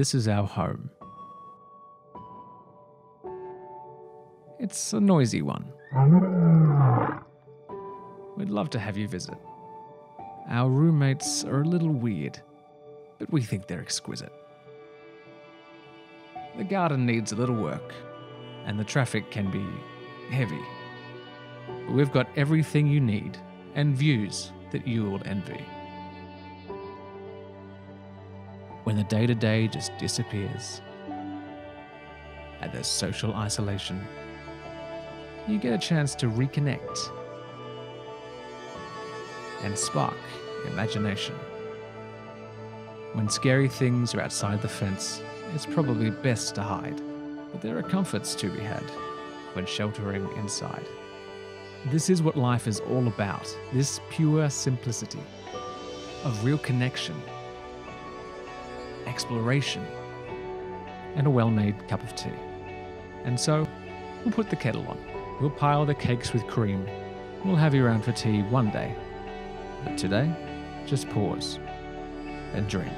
This is our home. It's a noisy one. We'd love to have you visit. Our roommates are a little weird, but we think they're exquisite. The garden needs a little work, and the traffic can be heavy. But we've got everything you need and views that you will envy. When the day to day just disappears, and there's social isolation, you get a chance to reconnect. And spark imagination. When scary things are outside the fence, it's probably best to hide, but there are comforts to be had when sheltering inside. This is what life is all about. This pure simplicity of real connection, exploration, and a well made cup of tea. And so, we'll put the kettle on, we'll pile the cakes with cream, we'll have you around for tea one day. But today, just pause and dream.